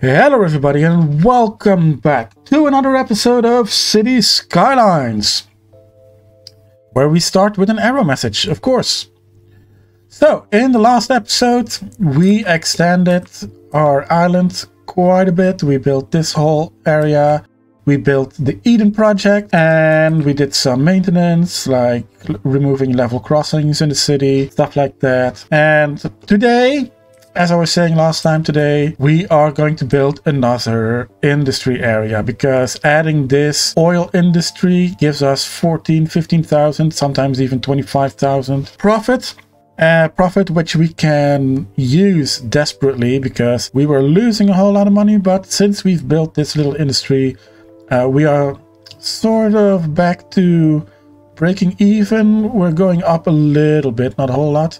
Hello everybody and welcome back to another episode of City Skylines where we start with an error message, of course. So, in the last episode, we extended our island quite a bit. We built this whole area, we built the Eden project, and we did some maintenance, like removing level crossings in the city, stuff like that. And today, as I was saying last time today, we are going to build another industry area because adding this oil industry gives us 14, 15,000, sometimes even 25,000 profit. Uh, profit which we can use desperately because we were losing a whole lot of money but since we've built this little industry uh, we are sort of back to breaking even we're going up a little bit not a whole lot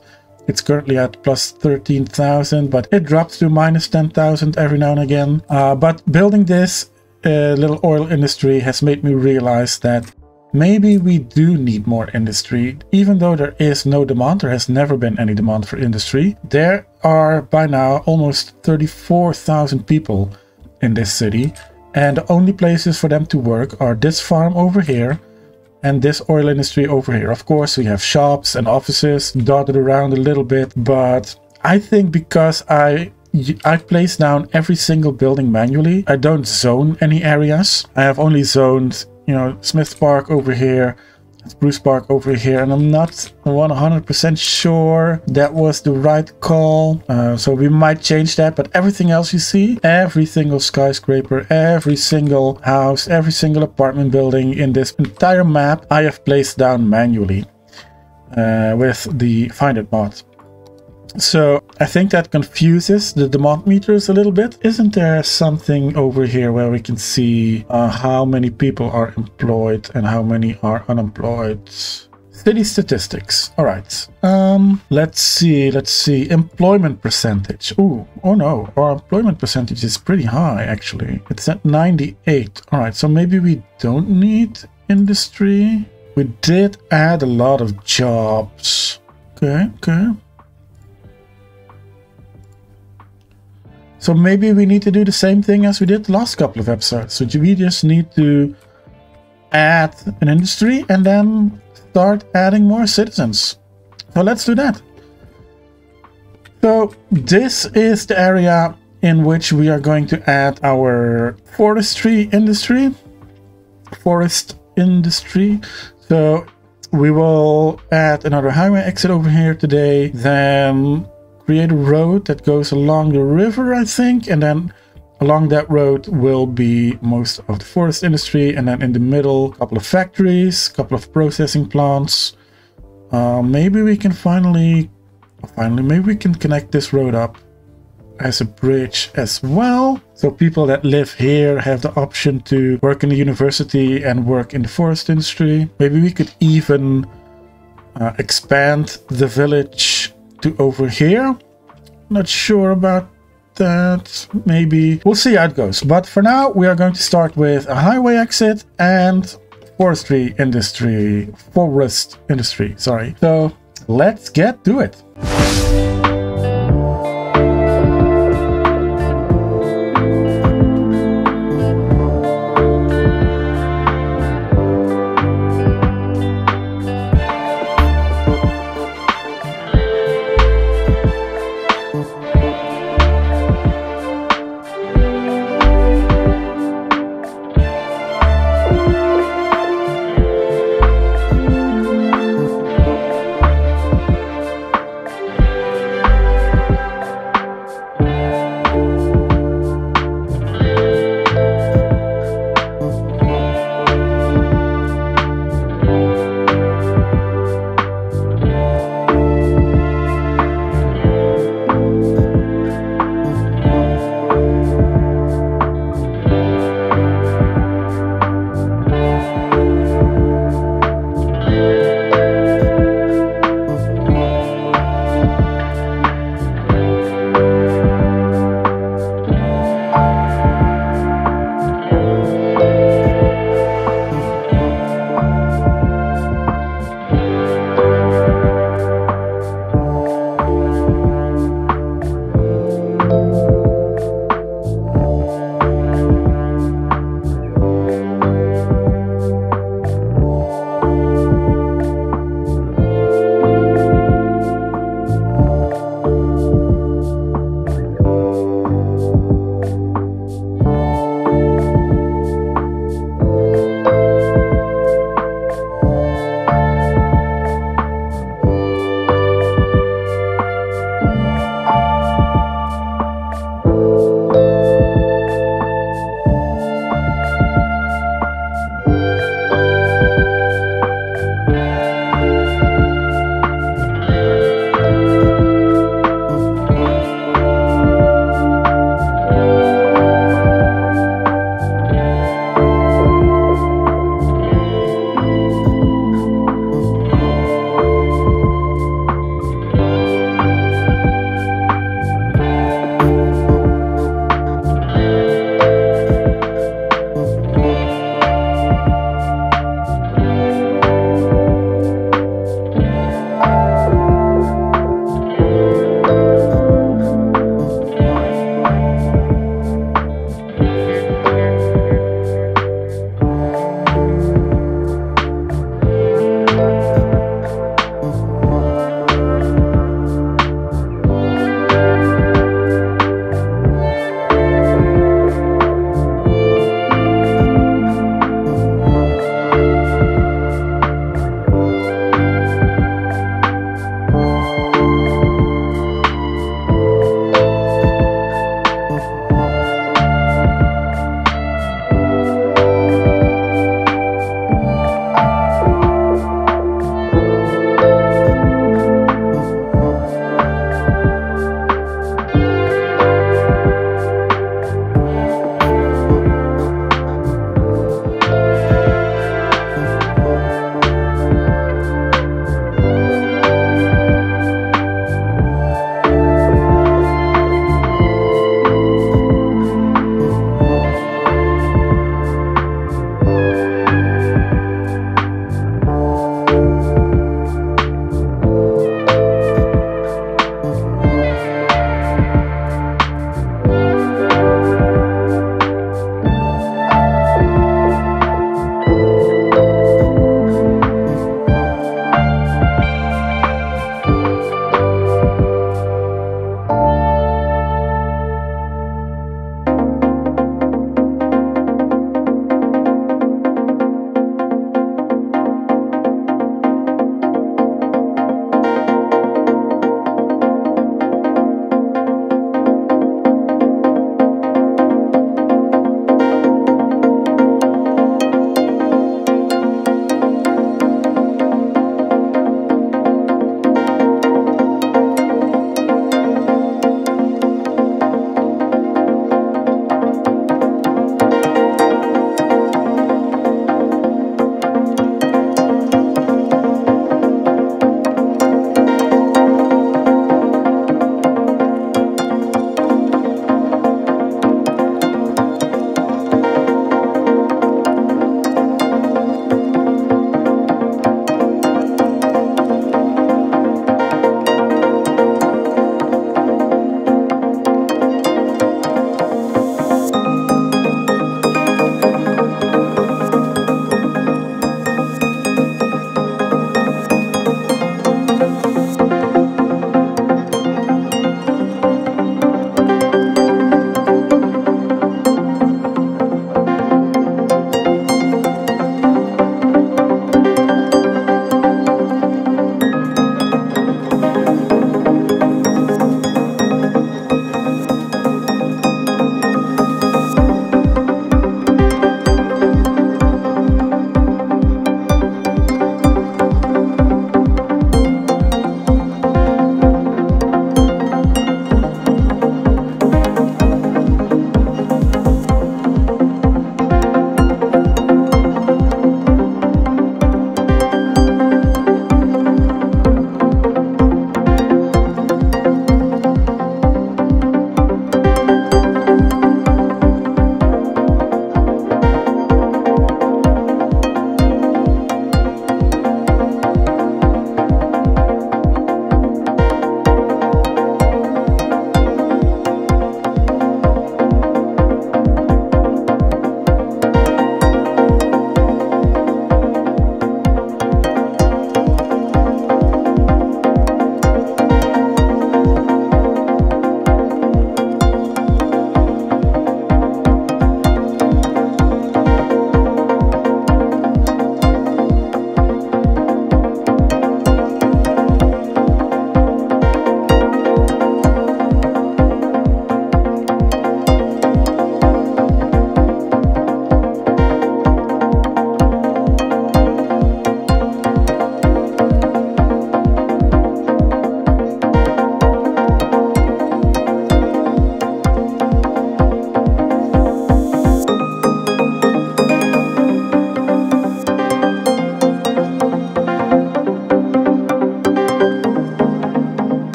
it's currently at plus 13,000, but it drops to minus 10,000 every now and again. Uh, but building this uh, little oil industry has made me realize that maybe we do need more industry. Even though there is no demand, there has never been any demand for industry. There are by now almost 34,000 people in this city. And the only places for them to work are this farm over here and this oil industry over here. Of course, we have shops and offices dotted around a little bit, but I think because I I place down every single building manually, I don't zone any areas. I have only zoned, you know, Smith Park over here, Spruce Park over here, and I'm not 100% sure that was the right call. Uh, so we might change that, but everything else you see, every single skyscraper, every single house, every single apartment building in this entire map, I have placed down manually uh, with the Find It mod. So I think that confuses the demand meters a little bit. Isn't there something over here where we can see uh, how many people are employed and how many are unemployed? City statistics. All right. Um, let's see. Let's see. Employment percentage. Oh, oh no. Our employment percentage is pretty high, actually. It's at 98. All right. So maybe we don't need industry. We did add a lot of jobs. Okay. Okay. So maybe we need to do the same thing as we did the last couple of episodes. So we just need to add an industry and then start adding more citizens. So let's do that. So this is the area in which we are going to add our forestry industry. Forest industry. So we will add another highway exit over here today. Then create a road that goes along the river, I think, and then along that road will be most of the forest industry, and then in the middle, a couple of factories, a couple of processing plants. Uh, maybe we can finally, finally, maybe we can connect this road up as a bridge as well. So people that live here have the option to work in the university and work in the forest industry. Maybe we could even uh, expand the village to over here. Not sure about that. Maybe. We'll see how it goes. But for now, we are going to start with a highway exit and forestry industry. Forest industry, sorry. So let's get to it.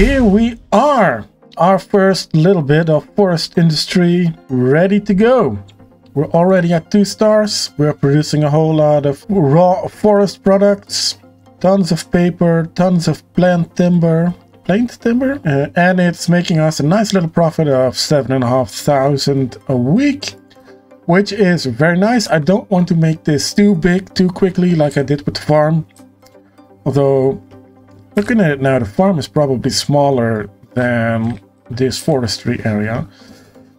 Here we are. Our first little bit of forest industry ready to go. We're already at two stars. We're producing a whole lot of raw forest products. Tons of paper, tons of planed timber, planed timber, uh, and it's making us a nice little profit of seven and a half thousand a week, which is very nice. I don't want to make this too big too quickly like I did with the farm. Although, looking at it now, the farm is probably smaller than this forestry area.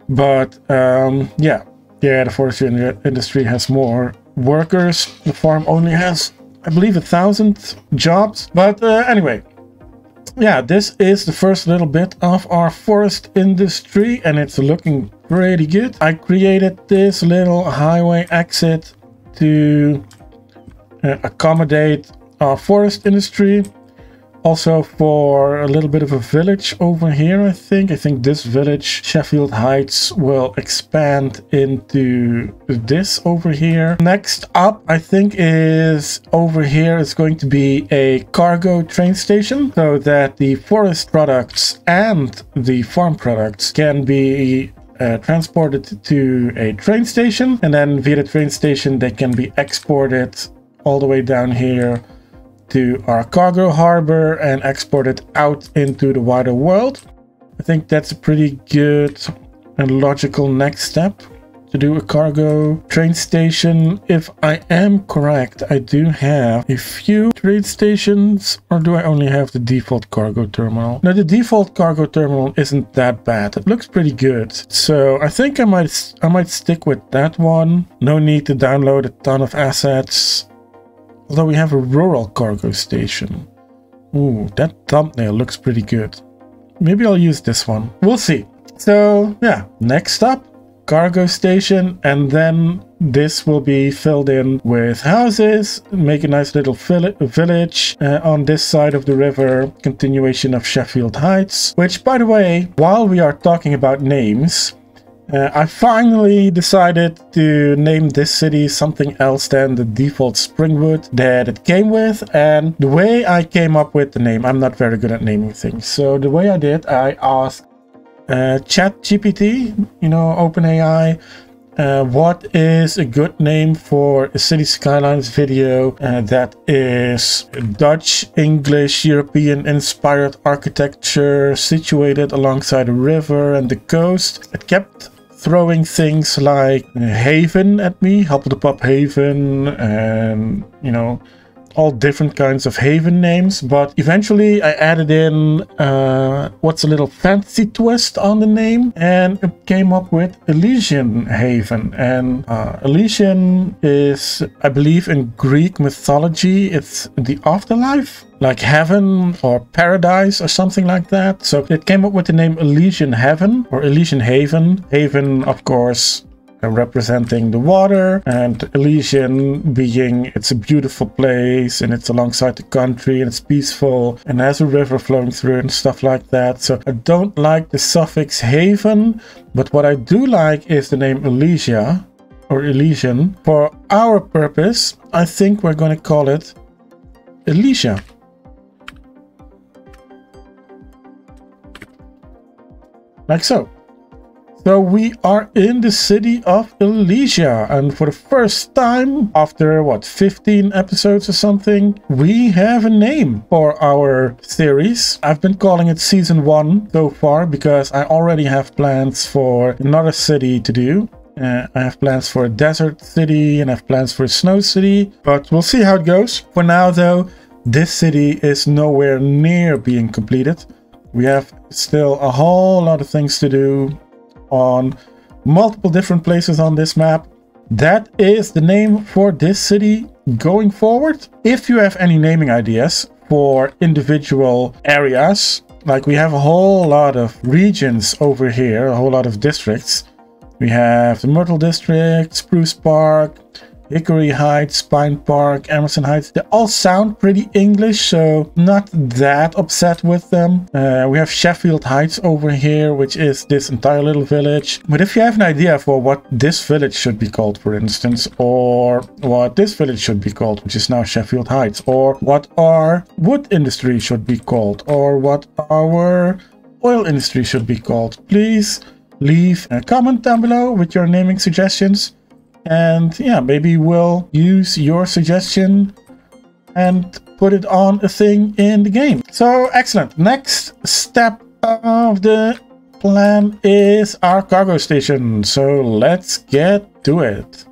But um, yeah, yeah, the forestry industry has more workers. The farm only has, I believe, a thousand jobs. But uh, anyway, yeah, this is the first little bit of our forest industry and it's looking pretty good. I created this little highway exit to uh, accommodate our forest industry also for a little bit of a village over here, I think. I think this village, Sheffield Heights, will expand into this over here. Next up, I think is over here is going to be a cargo train station so that the forest products and the farm products can be uh, transported to a train station and then via the train station they can be exported all the way down here to our cargo harbor and export it out into the wider world. I think that's a pretty good and logical next step to do a cargo train station. If I am correct, I do have a few train stations, or do I only have the default cargo terminal? Now, the default cargo terminal isn't that bad. It looks pretty good. So I think I might I might stick with that one. No need to download a ton of assets. Although we have a rural cargo station. Ooh, that thumbnail looks pretty good. Maybe I'll use this one. We'll see. So yeah, next up, cargo station, and then this will be filled in with houses, make a nice little village uh, on this side of the river, continuation of Sheffield Heights, which by the way, while we are talking about names, uh, I finally decided to name this city something else than the default Springwood that it came with. And the way I came up with the name, I'm not very good at naming things. So the way I did, I asked uh, ChatGPT, you know, OpenAI, uh, what is a good name for a city skylines video uh, that is Dutch, English, European inspired architecture situated alongside a river and the coast? It kept throwing things like Haven at me, Huppeldepup Haven, and you know, all different kinds of Haven names. But eventually I added in uh, what's a little fancy twist on the name and came up with Elysian Haven. And uh, Elysian is, I believe, in Greek mythology, it's the afterlife like heaven or paradise or something like that. So it came up with the name Elysian Heaven or Elysian Haven. Haven, of course, representing the water and Elysian being it's a beautiful place and it's alongside the country and it's peaceful and has a river flowing through and stuff like that. So I don't like the suffix haven, but what I do like is the name Elysia or Elysian. For our purpose, I think we're going to call it Elysia. like so. So we are in the city of Elysia and for the first time after what 15 episodes or something we have a name for our series. I've been calling it season 1 so far because I already have plans for another city to do. Uh, I have plans for a desert city and I have plans for a snow city but we'll see how it goes. For now though this city is nowhere near being completed. We have still a whole lot of things to do on multiple different places on this map. That is the name for this city going forward. If you have any naming ideas for individual areas, like we have a whole lot of regions over here, a whole lot of districts. We have the Myrtle District, Spruce Park, Hickory Heights, Pine Park, Emerson Heights. They all sound pretty English, so not that upset with them. Uh, we have Sheffield Heights over here, which is this entire little village. But if you have an idea for what this village should be called, for instance, or what this village should be called, which is now Sheffield Heights, or what our wood industry should be called, or what our oil industry should be called, please leave a comment down below with your naming suggestions. And yeah, maybe we'll use your suggestion and put it on a thing in the game. So excellent. Next step of the plan is our cargo station. So let's get to it.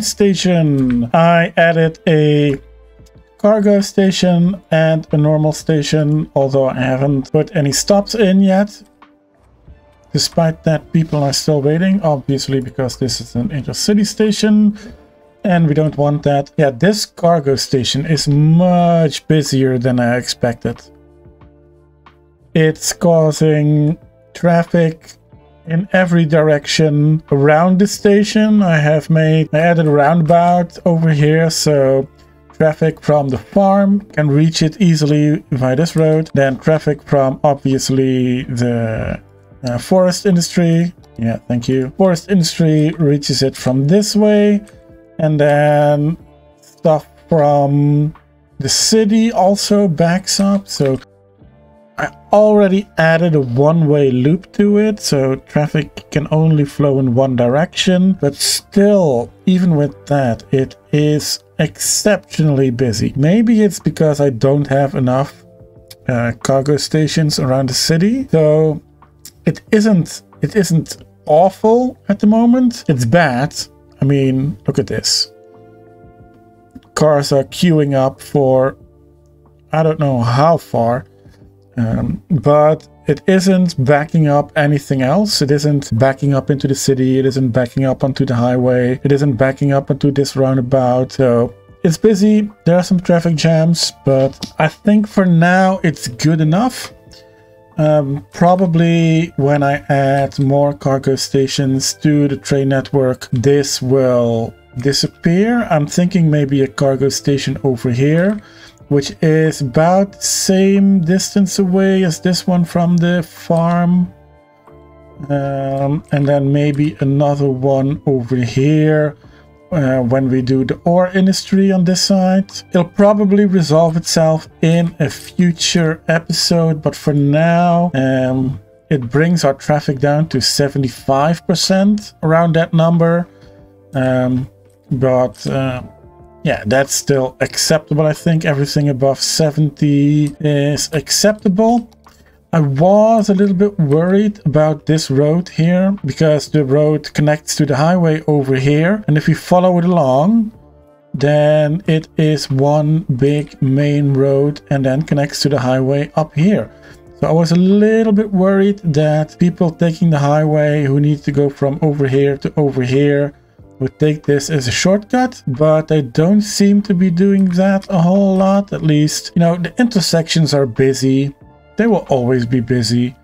Station. I added a cargo station and a normal station, although I haven't put any stops in yet. Despite that, people are still waiting, obviously because this is an intercity station and we don't want that. Yeah, this cargo station is much busier than I expected. It's causing traffic in every direction around the station. I have made, I added a roundabout over here, so traffic from the farm can reach it easily via this road. Then traffic from obviously the uh, forest industry. Yeah, thank you. Forest industry reaches it from this way. And then stuff from the city also backs up. So I already added a one-way loop to it, so traffic can only flow in one direction. But still, even with that, it is exceptionally busy. Maybe it's because I don't have enough uh, cargo stations around the city. So it isn't it isn't awful at the moment. It's bad. I mean, look at this. Cars are queuing up for I don't know how far. Um, but it isn't backing up anything else. It isn't backing up into the city. It isn't backing up onto the highway. It isn't backing up onto this roundabout. So it's busy. There are some traffic jams, but I think for now it's good enough. Um, probably when I add more cargo stations to the train network, this will disappear. I'm thinking maybe a cargo station over here which is about same distance away as this one from the farm. Um, and then maybe another one over here uh, when we do the ore industry on this side. It'll probably resolve itself in a future episode, but for now, um, it brings our traffic down to 75% around that number. Um, but uh, yeah, that's still acceptable. I think everything above 70 is acceptable. I was a little bit worried about this road here because the road connects to the highway over here. And if we follow it along, then it is one big main road and then connects to the highway up here. So I was a little bit worried that people taking the highway who need to go from over here to over here would take this as a shortcut, but they don't seem to be doing that a whole lot. At least, you know, the intersections are busy. They will always be busy.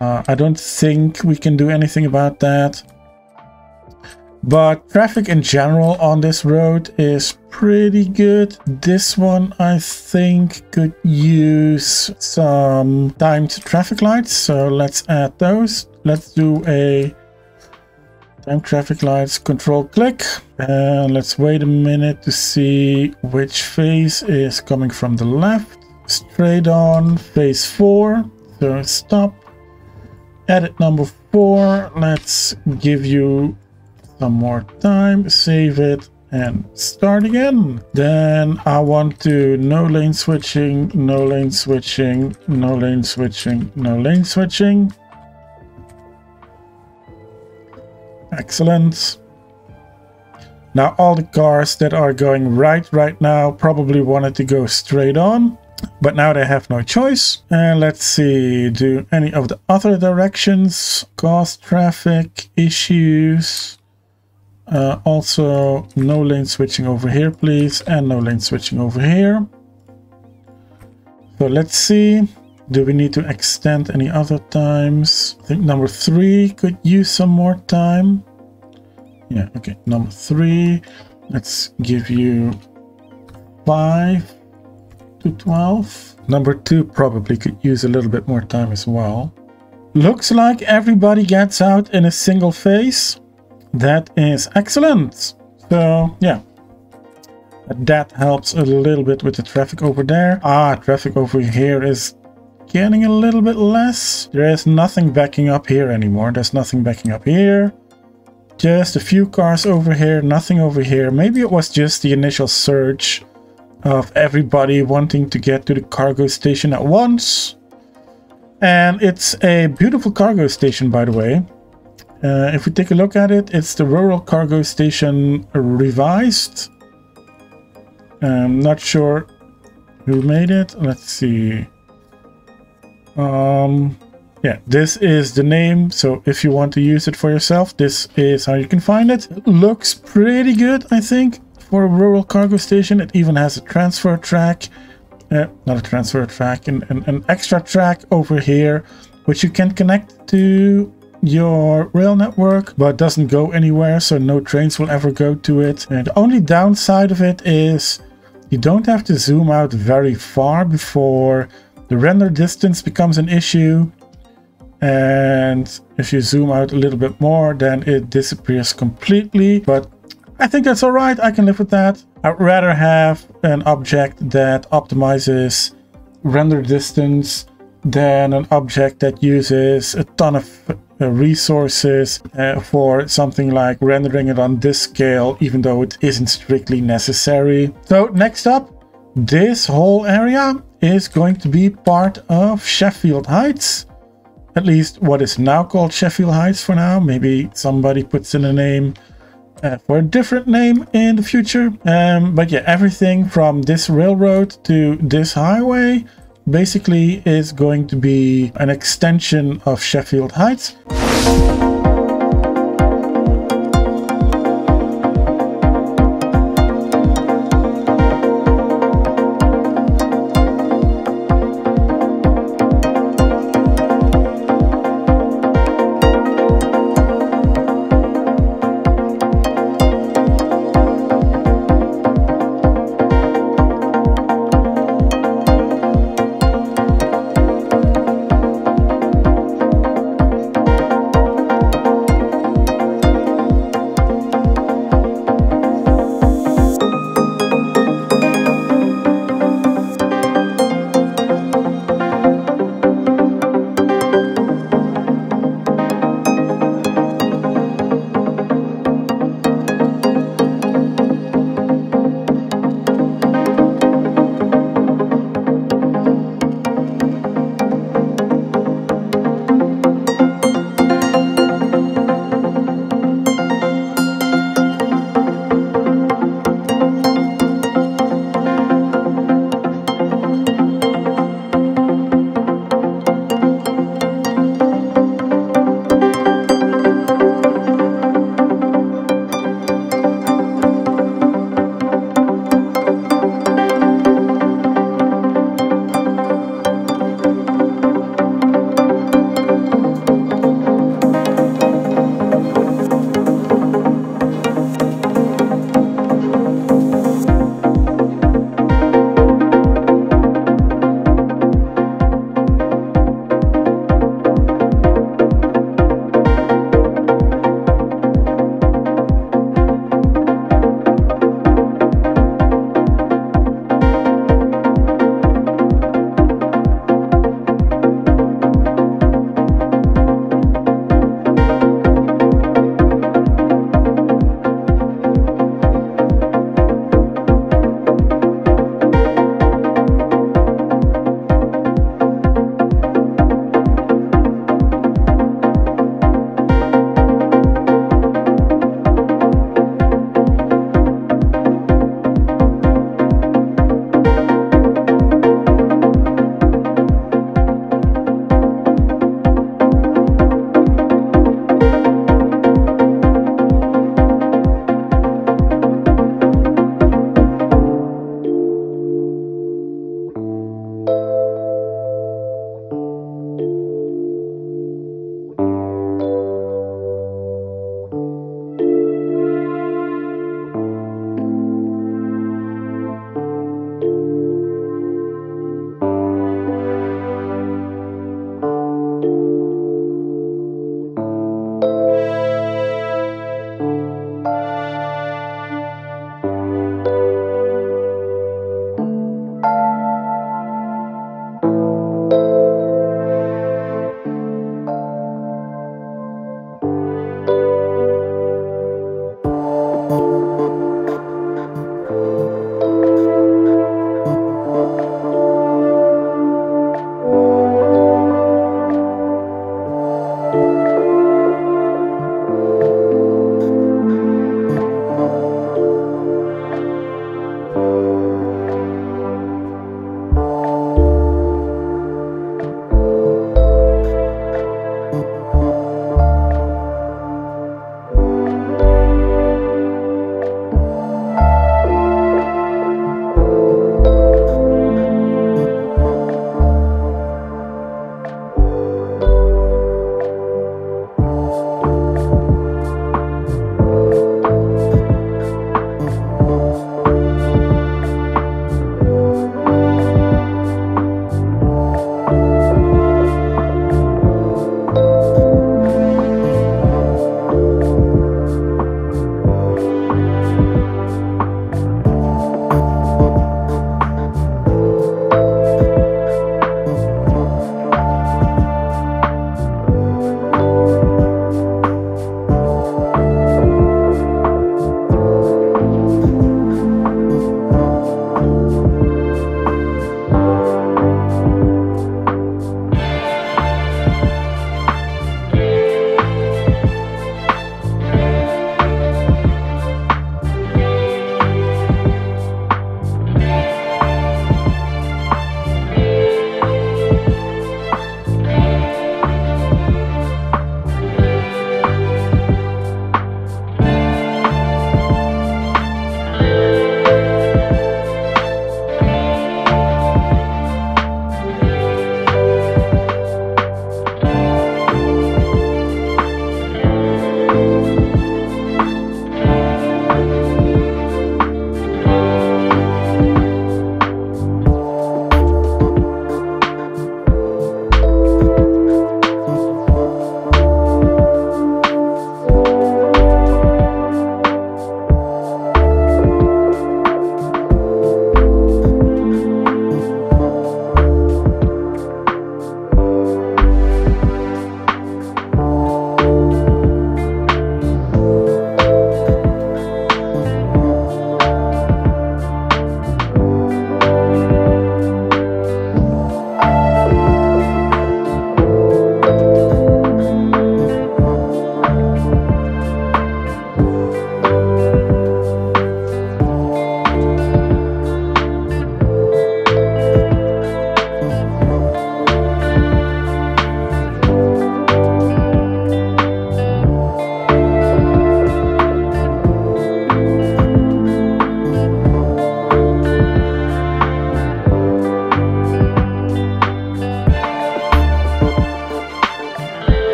Uh, I don't think we can do anything about that. But traffic in general on this road is pretty good. This one, I think, could use some timed traffic lights. So let's add those. Let's do a Traffic lights, control click. And let's wait a minute to see which phase is coming from the left. Straight on, phase 4. So stop. Edit number 4. Let's give you some more time. Save it and start again. Then I want to no lane switching, no lane switching, no lane switching, no lane switching. Excellent. Now all the cars that are going right right now probably wanted to go straight on. But now they have no choice. And let's see, do any of the other directions cause traffic issues? Uh, also, no lane switching over here, please. And no lane switching over here. So let's see. Do we need to extend any other times? I think number three could use some more time. Yeah, okay. Number three, let's give you five to 12. Number two probably could use a little bit more time as well. Looks like everybody gets out in a single phase. That is excellent. So, yeah. That helps a little bit with the traffic over there. Ah, traffic over here is getting a little bit less. There is nothing backing up here anymore. There's nothing backing up here. Just a few cars over here, nothing over here. Maybe it was just the initial surge of everybody wanting to get to the cargo station at once. And it's a beautiful cargo station, by the way. Uh, if we take a look at it, it's the Rural Cargo Station revised. I'm not sure who made it. Let's see. Um, yeah, this is the name. So if you want to use it for yourself, this is how you can find it. looks pretty good, I think, for a rural cargo station. It even has a transfer track. Uh, not a transfer track, an, an, an extra track over here, which you can connect to your rail network, but doesn't go anywhere, so no trains will ever go to it. And the only downside of it is you don't have to zoom out very far before the render distance becomes an issue. And if you zoom out a little bit more, then it disappears completely. But I think that's all right. I can live with that. I'd rather have an object that optimizes render distance than an object that uses a ton of uh, resources uh, for something like rendering it on this scale, even though it isn't strictly necessary. So next up, this whole area is going to be part of Sheffield Heights. At least what is now called Sheffield Heights for now. Maybe somebody puts in a name uh, for a different name in the future. Um, but yeah, everything from this railroad to this highway basically is going to be an extension of Sheffield Heights.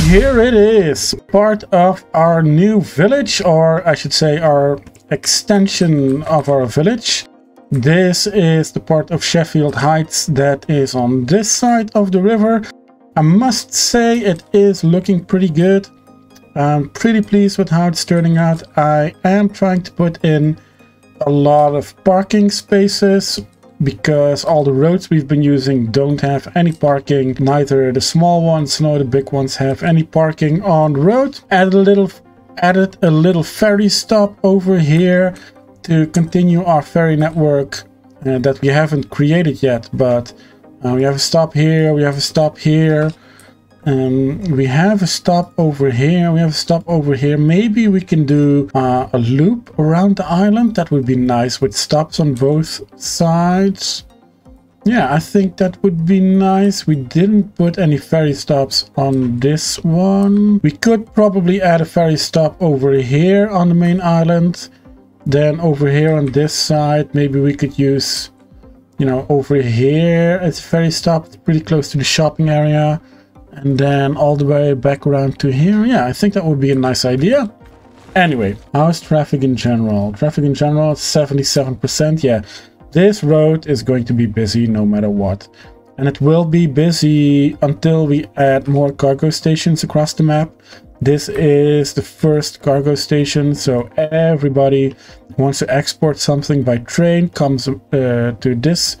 Here it is, part of our new village, or I should say our extension of our village. This is the part of Sheffield Heights that is on this side of the river. I must say it is looking pretty good. I'm pretty pleased with how it's turning out. I am trying to put in a lot of parking spaces because all the roads we've been using don't have any parking. Neither the small ones nor the big ones have any parking on the road. Added a little, added a little ferry stop over here to continue our ferry network uh, that we haven't created yet, but uh, we have a stop here, we have a stop here. Um, we have a stop over here, we have a stop over here. Maybe we can do uh, a loop around the island. That would be nice with stops on both sides. Yeah, I think that would be nice. We didn't put any ferry stops on this one. We could probably add a ferry stop over here on the main island. Then over here on this side, maybe we could use, you know, over here it's a ferry stop. It's pretty close to the shopping area and then all the way back around to here. Yeah, I think that would be a nice idea. Anyway, how's traffic in general? Traffic in general, 77%. Yeah, this road is going to be busy no matter what. And it will be busy until we add more cargo stations across the map. This is the first cargo station, so everybody wants to export something by train comes uh, to this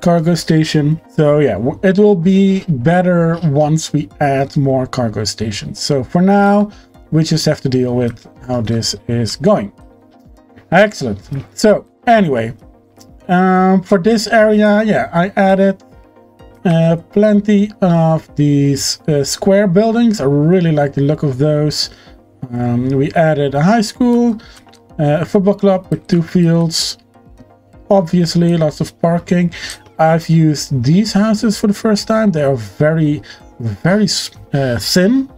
cargo station. So yeah, it will be better once we add more cargo stations. So for now, we just have to deal with how this is going. Excellent. So anyway, um, for this area, yeah, I added uh, plenty of these uh, square buildings. I really like the look of those. Um, we added a high school, uh, a football club with two fields, obviously lots of parking. I've used these houses for the first time. They are very, very uh, thin.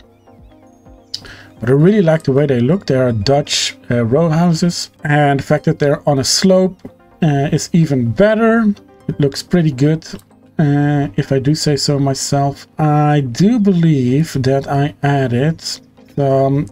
But I really like the way they look. They are Dutch uh, row houses. And the fact that they're on a slope uh, is even better. It looks pretty good, uh, if I do say so myself. I do believe that I added some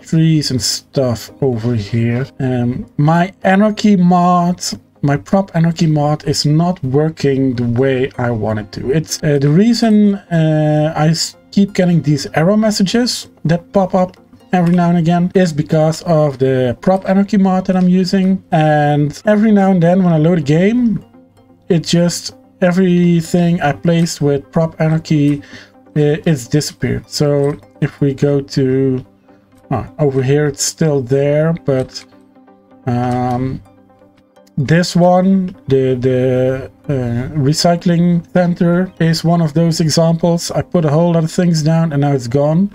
trees and stuff over here. Um, my Anarchy mod my prop anarchy mod is not working the way I want it to. It's uh, the reason uh, I keep getting these error messages that pop up every now and again is because of the prop anarchy mod that I'm using. And every now and then when I load a game, it just everything I placed with prop anarchy uh, it's disappeared. So if we go to oh, over here, it's still there, but um, this one, the, the uh, recycling center is one of those examples. I put a whole lot of things down and now it's gone.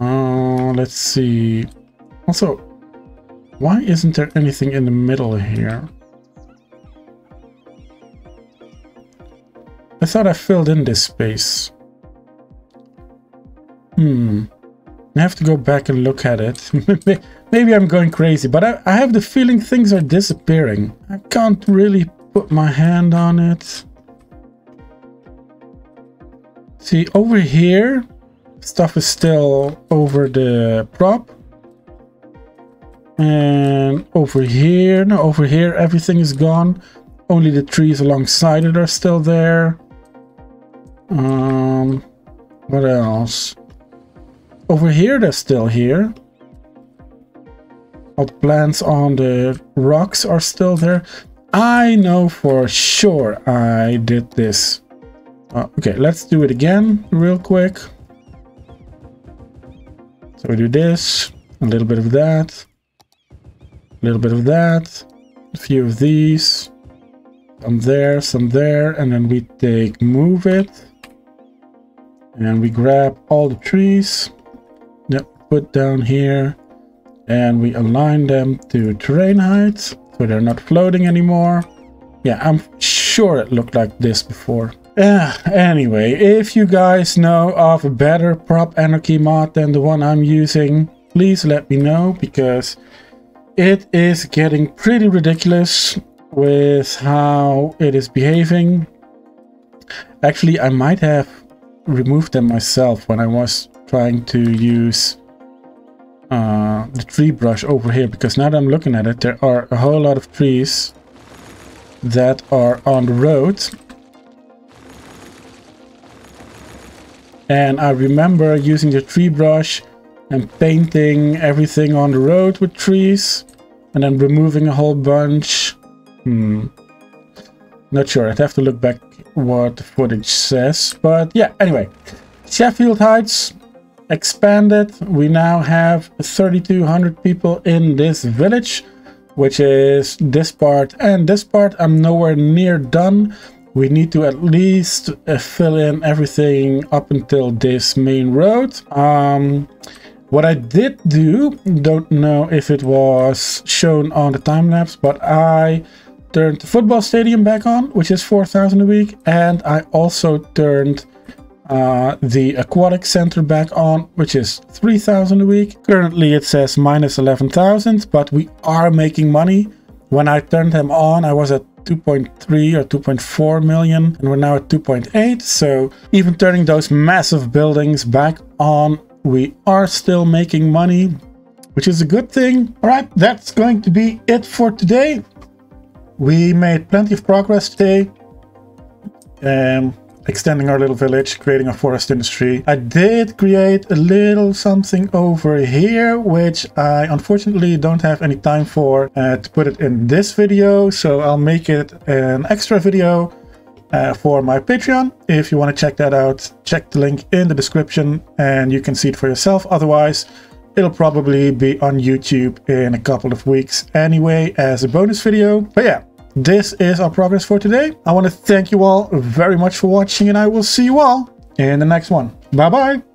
Uh, let's see. Also, why isn't there anything in the middle here? I thought I filled in this space. Hmm. I have to go back and look at it. Maybe I'm going crazy, but I, I have the feeling things are disappearing. I can't really put my hand on it. See, over here, stuff is still over the prop. And over here, no, over here, everything is gone. Only the trees alongside it are still there. Um, what else? Over here, they're still here. All plants on the rocks are still there. I know for sure I did this. Uh, okay, let's do it again real quick. So we do this, a little bit of that, a little bit of that, a few of these, some there, some there, and then we take move it. And we grab all the trees put down here and we align them to terrain heights so they're not floating anymore. Yeah, I'm sure it looked like this before. Yeah, anyway, if you guys know of a better prop anarchy mod than the one I'm using, please let me know because it is getting pretty ridiculous with how it is behaving. Actually, I might have removed them myself when I was trying to use uh, the tree brush over here because now that I'm looking at it there are a whole lot of trees that are on the road. And I remember using the tree brush and painting everything on the road with trees and then removing a whole bunch. Hmm. Not sure. I'd have to look back what the footage says but yeah anyway. Sheffield Heights expanded. We now have 3,200 people in this village, which is this part and this part. I'm nowhere near done. We need to at least uh, fill in everything up until this main road. Um, what I did do, don't know if it was shown on the time lapse, but I turned the football stadium back on, which is 4,000 a week, and I also turned uh, the aquatic center back on, which is 3,000 a week. Currently it says minus 11,000, but we are making money. When I turned them on, I was at 2.3 or 2.4 million, and we're now at 2.8. So even turning those massive buildings back on, we are still making money, which is a good thing. All right, that's going to be it for today. We made plenty of progress today. Um, extending our little village, creating a forest industry. I did create a little something over here, which I unfortunately don't have any time for uh, to put it in this video. So I'll make it an extra video uh, for my Patreon. If you want to check that out, check the link in the description and you can see it for yourself. Otherwise, it'll probably be on YouTube in a couple of weeks anyway as a bonus video. But yeah, this is our progress for today. I want to thank you all very much for watching and I will see you all in the next one. Bye bye.